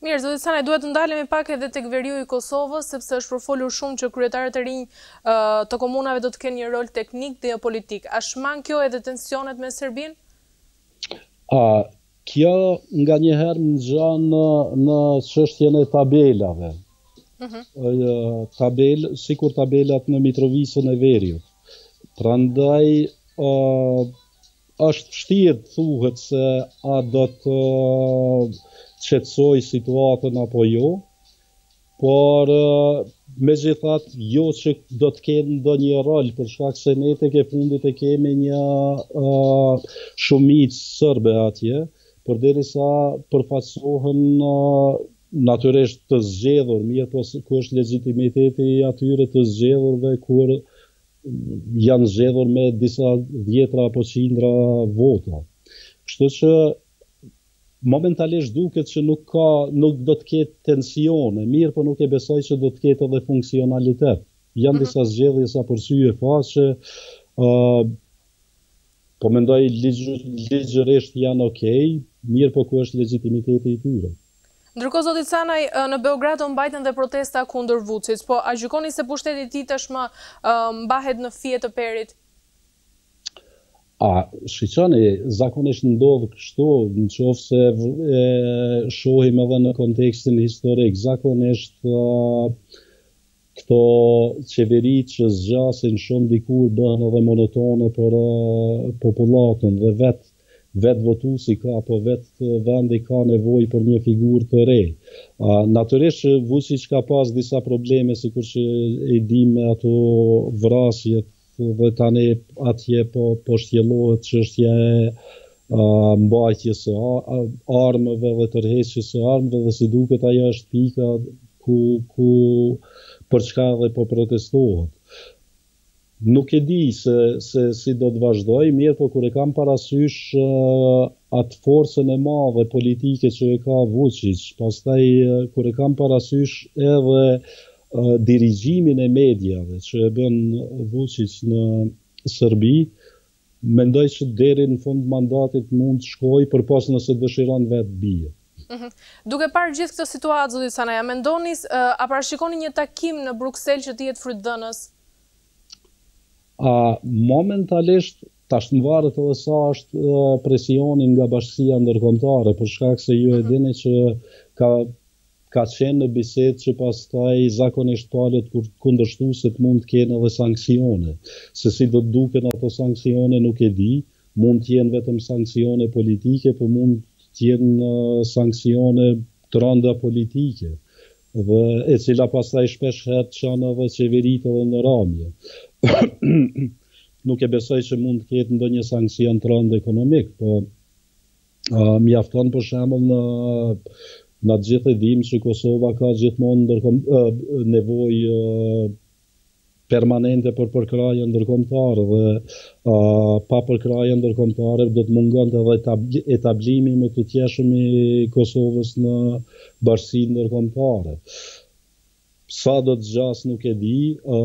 Mirë, zoti Canaj, duhet të ndalemi pak edhe tek veriu i Kosovës, sepse është përfolur shumë që kryetarët e rinj të komunave do të kenë një rol teknik dhe jo politik. A shmang kjo edhe tensionet me Serbinë? Kjo nganjëherë më ngjan në çështjen e tabelave. Tabelë, sikur tabelat në Mitrovicën e Veriut. Prandaj Është vështirë të thuhet se a do të qetësojë situatën apo jo, por megjithatë jo që do të kenë ndonjë rol për shkak se ne tek e fundit e kemi një uh, shumicë sërbe atje, përderisa përfaqësohen uh, natyrisht të zgjedhur, mirëpo ku është legjitimiteti i atyre të zgjedhurve kur janë zgjedhur me disa dhjetra apo qindra vota. Kështu që momentalisht duket që nuk ka nuk do të ketë tensione, mirëpo nuk e besoj që do të ketë edhe funksionalitet. Janë mhm. disa zgjedhje sa për sy e faqe uh, po mendoj ligjërisht janë ok, mirëpo ku është legitimiteti i tyre. Ndërkohë zoti Canaj, në Beograd u mbajtën dhe protesta kundër Vuçiç, po a gjykoni se pushteti i tij tashmë mbahet në fije të perit? A, shiqoni, zakonisht ndodh kështu, në qoftë se e shohim edhe në kontekstin historik, zakonisht, Këto qeveri që zgjasin shumë dikur bëhen edhe monotone për popullatën dhe vetë vetë votuesi ka apo vetë vendi ka nevojë për një figurë të re. A, natyrisht që Vuçiç ka pas disa probleme sikurse i dimë me ato vrasjet Po dhe tani atje po po shtjellohet çështja e mbajtjes së armëve dhe tërheqjes së armëve dhe si duket ajo është pika ku ku për çka edhe po protestohet. Nuk e di se se si do të vazhdojë, mirëpo kur e kam parasysh uh, atë forcën e madhe politike që e ka Vuçiç, pastaj uh, kur e kam parasysh edhe dirigjimin e mediave që e bën Vuçiç në Serbi, mendoj që deri në fund mandatit mund të shkojë, përpos nëse dëshiron vetë të bie. Duke parë gjithë këtë situatë, zoti Canaj, a mendoni, a parashikoni një takim në Bruksel që të jetë frytdhënës? A momentalisht tashmë varet edhe sa është presioni nga bashkësia ndërkombëtare, për shkak se ju e dini që ka Ka qenë në bisedë që pastaj zakonisht palët kur kundërshtojnë, se mund të kenë edhe sanksione. Se si do të duken ato sanksione nuk e di, mund të jenë vetëm sanksione politike, po mund të jenë sanksione të rënda politike dhe e cila pastaj shpesh herë çon edhe qeveritë edhe në rënie. nuk e besoj që mund të ketë ndonjë sanksion të rëndë ekonomik, po Mjafton për shembull në na të gjithë e dimë që Kosova ka gjithmonë ndërkom, nevojë permanente për përkrahje ndërkombëtare dhe a, pa përkrahje ndërkombëtare do të mungonte edhe etablimi mëtutjeshëm i Kosovës në bashkësi ndërkombëtare. Sa do të zgjasë nuk e di, ë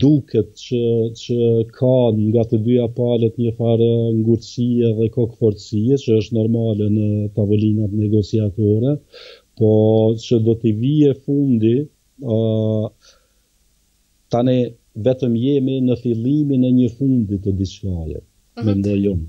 Duket që, që ka nga të dyja palët një farë ngurtësie dhe kokëfortësie që është normale në tavolinat negociatore, po që do t'i vijë fundi, ë tani vetëm jemi në fillimin e një fundi të diçkaje, mendoj unë.